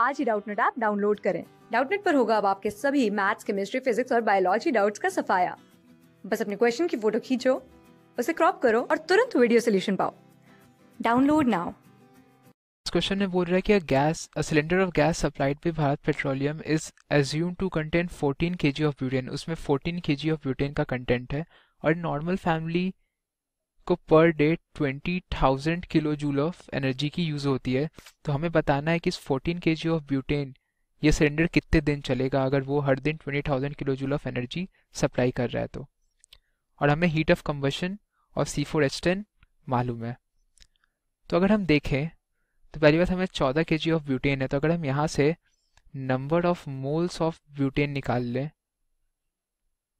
आज ही Doubtnut app download करें। डाउटनेट पर होगा अब आपके सभी मैथ्स केमिस्ट्री फिजिक्स और बायोलॉजी डाउट्स का सफाया। बस अपने क्वेश्चन की फ़ोटो खींचो, उसे क्रॉप करो और तुरंत वीडियो सोल्यूशन पाओ। डाउनलोड नाउ क्वेश्चन में बोल रहा है कि gas a cylinder of gas supplied by Bharat Petroleum is assume to contain 14 KG of butane उसमें 14 केजी ऑफ़ ब्यूटेन का कंटेंट है और नॉर्मल फैमिली को per day 20,000 kilo joule of energy की यूज़ होती है। तो हमें बताना है कि इस 14 केजी ऑफ़ ब्यूटेन ये सिलेंडर कितने दिन चलेगा अगर वो हर दिन 20,000 kilo joule of energy supply कर रहा है तो। और हमें हीट ऑफ़ कम्बशन और सी फोर एच टेन मालूम है। तो अगर हम देखें तो पहली बात हमें 14 के जी ऑफ़ ब्यूटेन है। तो अगर हम यहाँ से number of moles of butane निकाल लें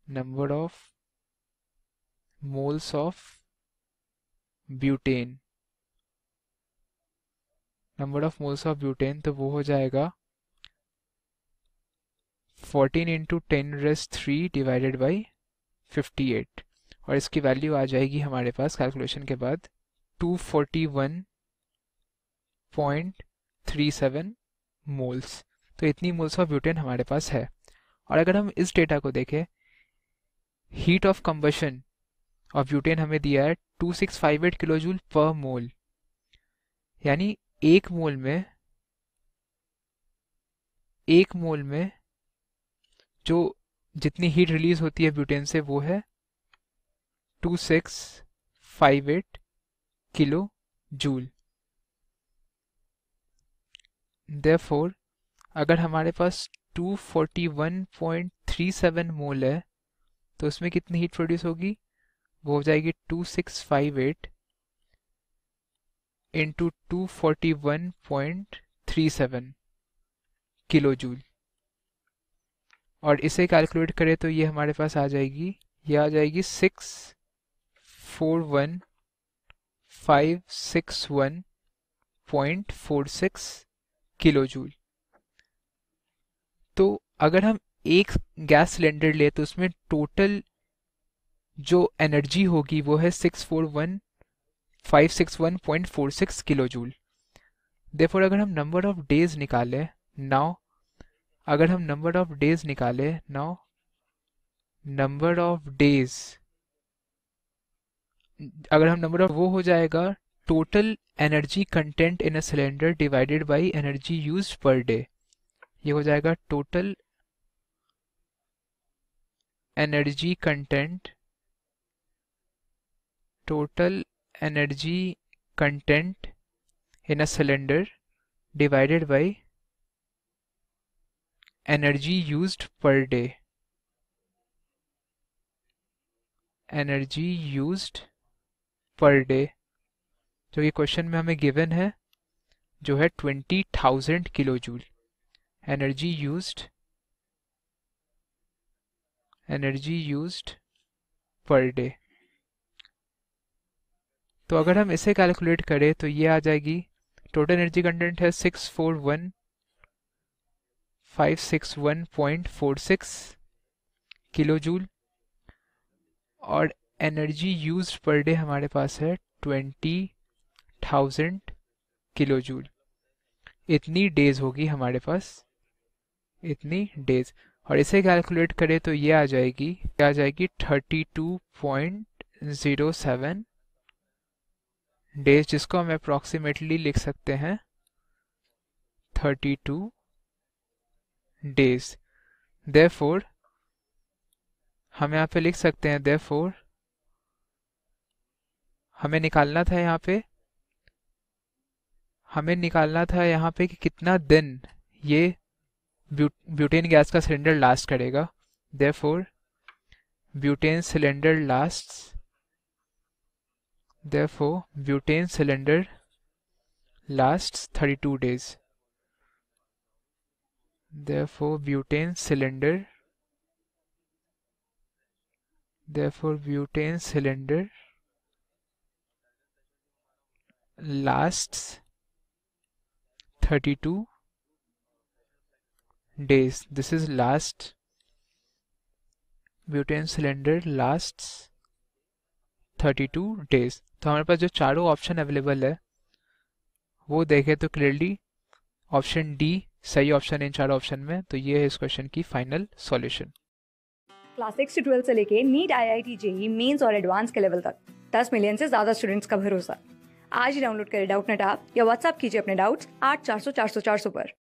number of moles of butane. Number of moles of butane तो वो हो जाएगा 14 into ten raise three divided by 58 और इसकी वैल्यू आ जाएगी हमारे पास कैलकुलेशन के बाद 241.37 मोल्स तो इतनी मोल्स ऑफ़ ब्यूटेन हमारे पास है। और अगर हम इस डेटा को देखें heat of combustion of butane हमें दिया है 2658 किलोजूल पर मोल यानी एक मोल में, एक मोल में जो जितनी हीट रिलीज़ होती है ब्यूटेन से वो है 2658 किलो जूल देयरफॉर अगर हमारे पास 241.37 मोल है तो उसमें कितनी हीट प्रोड्यूस होगी? वो हो जाएगी 2658 into two forty one point three seven kilo joule और इसे कैलकुलेट करें तो ये हमारे पास आ जाएगी, ये आ जाएगी six four one five six one point four six kilo joule तो अगर हम एक गैस सिलेंडर ले तो उसमें टोटल जो एनर्जी होगी वो है six four one five six one point four six kilo joule therefore अगर हम नंबर ऑफ़ डेज़ निकालें नाउ अगर हम नंबर ऑफ़ डेज़ निकालें नाउ नंबर ऑफ़ डेज़ अगर हम नंबर ऑफ़ वो हो जाएगा total energy content in a cylinder divided by energy used per day ये हो जाएगा total energy content total energy content in a cylinder divided by energy used per day energy used per day जो ये question में हमें given है जो है twenty thousand kilo joule energy used energy used per day तो अगर हम इसे कैलकुलेट करें तो ये आ जाएगी। टोटल एनर्जी कंटेंट है six four one five six one point four six kilo joule और एनर्जी यूज़ पर डे हमारे पास है ट्वेंटी थाउज़ेंड किलो जूल इतनी डेज़ होगी हमारे पास। इतनी डेज़ और इसे कैलकुलेट करें तो ये आ जाएगी क्या आ जाएगी thirty two point zero seven days जिसको हम अप्रोक्सीमेटली लिख सकते हैं थर्टी टू डेज़ देफोर हम यहाँ पे लिख सकते हैं देफोर हमें निकालना था यहाँ पे, हमें निकालना था यहाँ पे कि कितना दिन ये ब्यूटेन गैस का सिलेंडर लास्ट करेगा. Therefore butane cylinder lasts Therefore, butane cylinder lasts 32 days. Therefore, butane cylinder therefore butane cylinder lasts 32 days. This is last butane cylinder lasts 32 days. तो हमारे पास जो चारों ऑप्शन अवेलेबल है, वो देखें तो क्लियरली ऑप्शन डी सही ऑप्शन है इन चार ऑप्शन में तो ये है इस क्वेश्चन की फाइनल सॉल्यूशन क्लास सिक्स से ट्वेल्थ से लेके NEET I I T JEE mains और एडवांस के लेवल तक, दस मिलियन से ज़्यादा स्टूडेंट्स का भरोसा। आज ही डाउनलोड करें डाउट नेट आप या व्हाट्सअप कीजिए अपने डाउट्स आठ चार सौ चार सौ चार सौ पर।